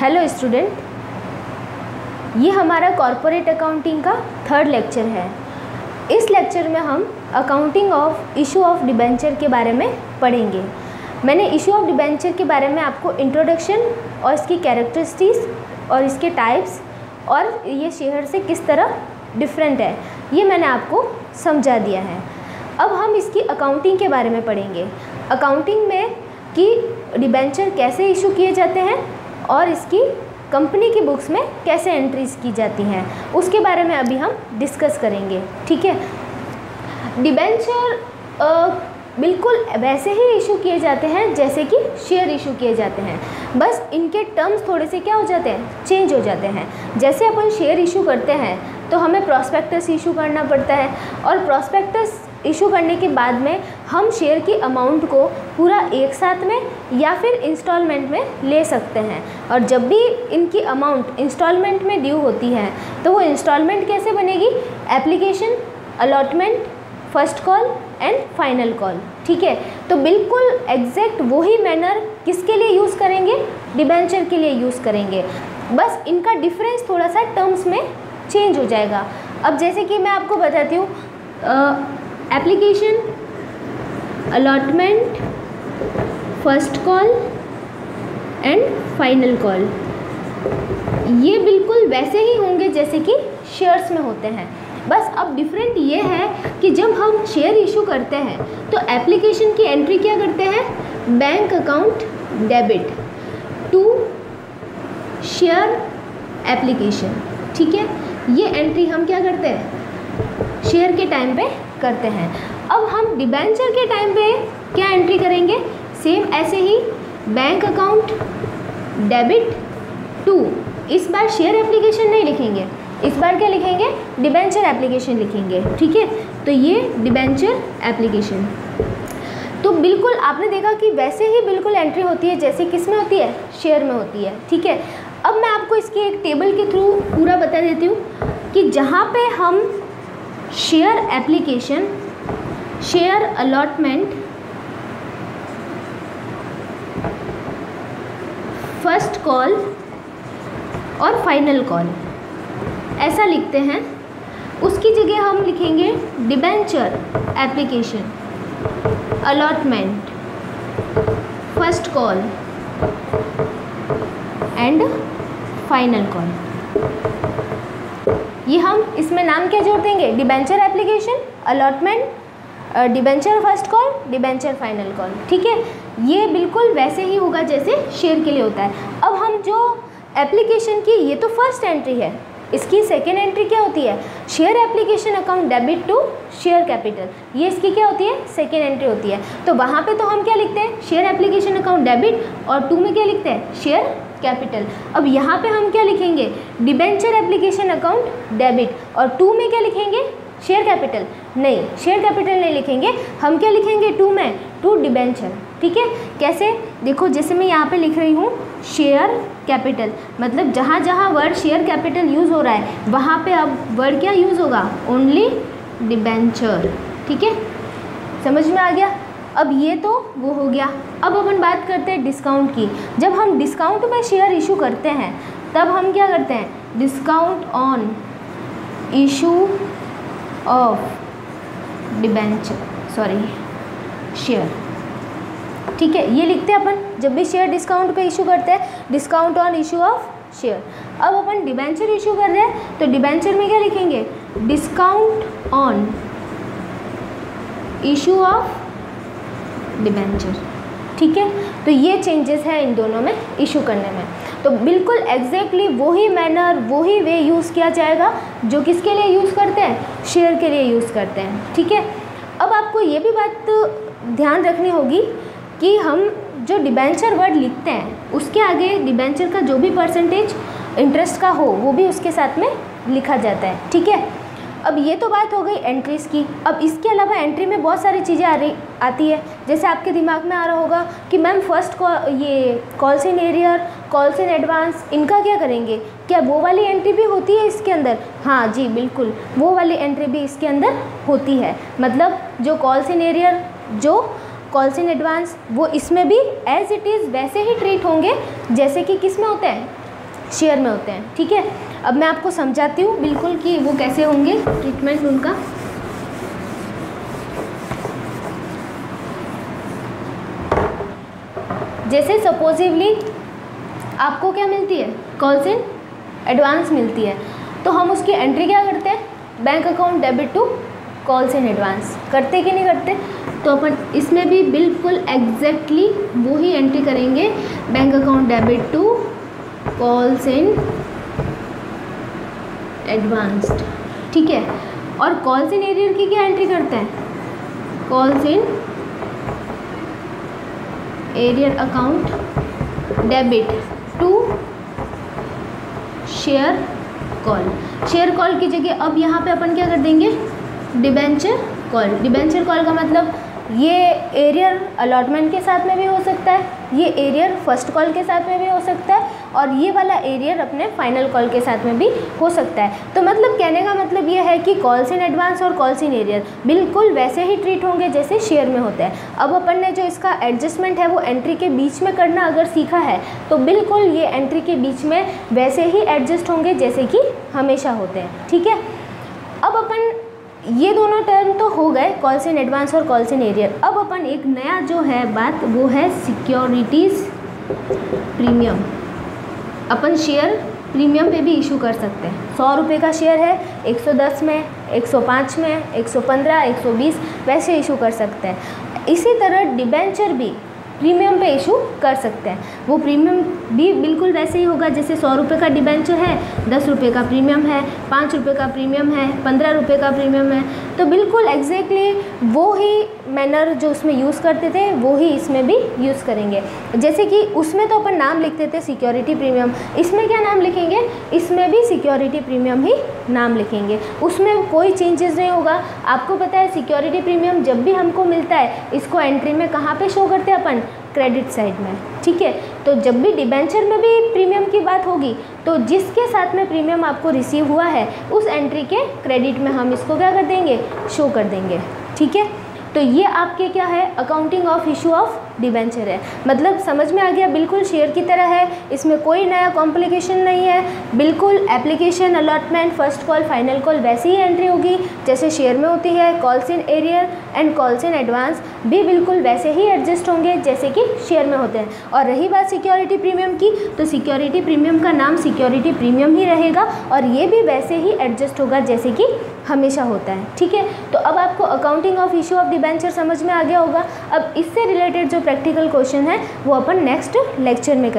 Hello student ये हमारा corporate accounting का थर्ड लेक्चर है। इस लेक्चर में हम accounting of issue of debenture के बारे में पढ़ेंगे। मैंने इशू ऑफ़ डिबेंचर के बारे में आपको इंट्रोडक्शन और इसकी कैरेक्टरिस्टिक्स और इसके टाइप्स और ये शेयर से किस तरह डिफरेंट है, ये मैंने आपको समझा दिया है। अब हम इसकी अकाउंटिंग के बारे में पढ़ेंगे। अकाउंटिंग में कि डिबेंचर कैसे इशू किए जाते हैं और इसकी कंपनी की बुक्स में कैसे एंट्रीज की जाती हैं, उसके बारे में अभी हम डिस्कस करेंगे, ठीक है? डिबेंचर बिल्कुल वैसे ही इशू किए जाते हैं, जैसे कि शेयर इशू किए जाते हैं। बस इनके टर्म्स थोड़े से क्या हो जाते हैं चेंज हो जाते हैं। जैसे अपन शेयर इशू करते हैं तो हमें प्रॉस्पेक्टस इशू करना पड़ता है, और प्रॉस्पेक्टस इशू करने के बाद में हम शेयर की अमाउंट को पूरा एक साथ में या फिर इंस्टॉलमेंट में ले सकते हैं। और जब भी इनकी अमाउंट इंस्टॉलमेंट में ड्यू होती है तो वो इंस्टॉलमेंट कैसे बनेगी? Application allotment first call and final call ठीक है? तो बिल्कुल एग्जैक्ट वही मैनर किसके लिए यूज़ करेंगे? डिबेंचर के लिए यूज़ करेंगे। बस इनका डिफरेंस थोड़ा सा टर्म्स में चेंज हो जाएगा। अब जैसे कि मैं आपको बताती हूँ application allotment first call and final call ये बिल्कुल वैसे ही होंगे जैसे कि शेयर्स में होते हैं। बस अब डिफरेंट ये है कि जब हम शेयर इशू करते हैं तो एप्लीकेशन की एंट्री क्या करते हैं? Bank account debit to share application ठीक है? ये एंट्री हम क्या करते हैं? शेयर के टाइम पे करते हैं। अब हम डिबेंचर के टाइम पे क्या एंट्री करेंगे? सेम ऐसे ही बैंक अकाउंट डेबिट टू इस बार शेयर एप्लीकेशन नहीं लिखेंगे। इस बार क्या लिखेंगे? डिबेंचर एप्लीकेशन लिखेंगे। ठीक है? तो ये डिबेंचर एप्लीकेशन तो बिल्कुल आपने देखा कि वैसे ही बिल्कुल एंट्री होती है, जैसे किसमें होती है? शेयर में होती है। ठीक है? अब मैं आपको इसकी एक टेबल के थ्रू पूरा बता देती हूँ कि जहाँ पे हम share application share allotment first call और फाइनल कॉल ऐसा लिखते हैं। उसकी जगह हम लिखेंगे debenture application allotment first call and final call ये हम इसमें नाम क्या जोड़ देंगे? Debenture application allotment debenture first call debenture final call ठीक है? ये बिल्कुल वैसे ही होगा जैसे शेयर के लिए होता है। अब हम जो एप्लीकेशन की, ये तो फ़र्स्ट एंट्री है। इसकी सेकेंड एंट्री क्या होती है? Share application account debit to share capital ये इसकी क्या होती है? सेकेंड एंट्री होती है। तो वहाँ पे तो हम क्या लिखते हैं? शेयर एप्लीकेशन अकाउंट डेबिट और टू में क्या लिखते हैं? Share capital. अब यहाँ पे हम क्या लिखेंगे? Debenture application account, debit. और टू में क्या लिखेंगे? Share capital. नहीं, शेयर कैपिटल नहीं लिखेंगे। हम क्या लिखेंगे? टू में, टू डिबेंचर। ठीक है? कैसे? देखो, जैसे मैं यहाँ पे लिख रही हूँ, शेयर कैपिटल। मतलब जहाँ जहाँ वर्ड शेयर कैपिटल यूज़ हो रहा है, वहाँ पे अब वर्ड क्या यूज़ होगा? Only debenture. ठीक है? समझ में आ गया? अब ये तो वो हो गया। अब अपन बात करते हैं डिस्काउंट की। जब हम डिस्काउंट में शेयर इशू करते हैं, तब हम क्या करते हैं? Discount on issue of debenture sorry share ठीक है, ये लिखते हैं अपन। जब भी शेयर डिस्काउंट पे इशू करते हैं discount on issue of share अब अपन डिबेंचर इशू कर रहे हैं तो डिबेंचर में क्या लिखेंगे? Discount on issue of debenture. ठीक है? तो ये चेंजेस हैं इन दोनों में इशू करने में। तो बिल्कुल एग्जैक्टली वही मैनर वही वे यूज़ किया जाएगा, जो किसके लिए यूज़ करते हैं? शेयर के लिए यूज़ करते हैं। ठीक है? अब आपको ये भी बात ध्यान रखनी होगी कि हम जो डिबेंचर वर्ड लिखते हैं, उसके आगे डिबेंचर का जो भी परसेंटेज इंटरेस्ट का हो, वो भी उसके साथ में लिखा जाता है। ठीक है? अब ये तो बात हो गई एंट्रीज़ की। अब इसके अलावा एंट्री में बहुत सारी चीज़ें आ रही, आती है। जैसे आपके दिमाग में आ रहा होगा कि मैम फ़र्स्ट ये calls in arrear calls in advance इनका क्या करेंगे? क्या वो वाली एंट्री भी होती है इसके अंदर? हाँ जी, बिल्कुल। वो वाली एंट्री भी इसके अंदर होती है। मतलब जो कॉल्स इन एरियर जो कॉल्स इन एडवांस वो इसमें भी एज इट इज़ वैसे ही ट्रीट होंगे, जैसे कि किसमें होते हैं? शेयर में होते हैं, ठीक है? अब मैं आपको समझाती हूँ बिल्कुल कि वो कैसे होंगे ट्रीटमेंट उनका। जैसे सपोजिवली आपको क्या मिलती है? कॉल्स इन एडवांस मिलती है। तो हम उसकी एंट्री क्या करते हैं? Bank account debit to calls in advance करते कि नहीं करते? तो अपन इसमें भी बिल्कुल एग्जैक्टली वो ही एंट्री करेंगे। Bank account debit to calls in advanced ठीक है? और कॉल्स इन एरियर की क्या एंट्री करते हैं? Calls in arrear account debit to share call share call की जगह अब यहाँ पे अपन क्या कर देंगे? डिबेंचर कॉल डिबेंचर कॉल का मतलब ये एरियर अलॉटमेंट के साथ में भी हो सकता है, ये एरियर फ़र्स्ट कॉल के साथ में भी हो सकता है और ये वाला एरियर अपने फाइनल कॉल के साथ में भी हो सकता है। तो मतलब कहने का मतलब ये है कि कॉल्स इन एडवांस और कॉल्स इन एरियर बिल्कुल वैसे ही ट्रीट होंगे जैसे शेयर में होता है। अब अपन ने जो इसका एडजस्टमेंट है वो एंट्री के बीच में करना अगर सीखा है तो बिल्कुल ये एंट्री के बीच में वैसे ही एडजस्ट होंगे जैसे कि हमेशा होते हैं। ठीक है? अब अपन, ये दोनों टर्म तो हो गए कॉल्स इन एडवांस और कॉल्स इन एरियर अब अपन एक नया जो है बात, वो है सिक्योरिटीज़ प्रीमियम अपन शेयर प्रीमियम पे भी इशू कर सकते हैं। सौ रुपये का शेयर है 110 में 105 में 115 120 वैसे इशू कर सकते हैं। इसी तरह डिबेंचर भी प्रीमियम पे इशू कर सकते हैं। वो प्रीमियम भी बिल्कुल वैसे ही होगा, जैसे सौ रुपये का डिबेंचर है, दस रुपये का प्रीमियम है, पाँच रुपये का प्रीमियम है, पंद्रह रुपये का प्रीमियम है। तो बिल्कुल एग्जैक्टली वो ही मैनर जो उसमें यूज़ करते थे, वो ही इसमें भी यूज़ करेंगे। जैसे कि उसमें तो अपन नाम लिखते थे सिक्योरिटी प्रीमियम इसमें क्या नाम लिखेंगे? इसमें भी सिक्योरिटी प्रीमियम ही नाम लिखेंगे। उसमें कोई चेंजेस नहीं होगा। आपको पता है सिक्योरिटी प्रीमियम जब भी हमको मिलता है, इसको एंट्री में कहाँ पे शो करते हैं अपन? क्रेडिट साइड में। ठीक है? तो जब भी डिबेंचर में भी प्रीमियम की बात होगी तो जिसके साथ में प्रीमियम आपको रिसीव हुआ है, उस एंट्री के क्रेडिट में हम इसको क्या कर देंगे? शो कर देंगे। ठीक है? तो ये आपके क्या है? Accounting of issue of debenture है। मतलब समझ में आ गया? बिल्कुल शेयर की तरह है। इसमें कोई नया कॉम्प्लिकेशन नहीं है। बिल्कुल application allotment first call final call वैसी ही एंट्री होगी, जैसे शेयर में होती है calls in arrear and calls in advance भी बिल्कुल वैसे ही एडजस्ट होंगे, जैसे कि शेयर में होते हैं। और रही बात सिक्योरिटी प्रीमियम की तो सिक्योरिटी प्रीमियम का नाम सिक्योरिटी प्रीमियम ही रहेगा और ये भी वैसे ही एडजस्ट होगा, जैसे कि हमेशा होता है, ठीक है? तो अब आपको accounting of issue of debenture समझ में आ गया होगा। अब इससे रिलेटेड जो प्रैक्टिकल क्वेश्चन है, वो अपन नेक्स्ट लेक्चर में करें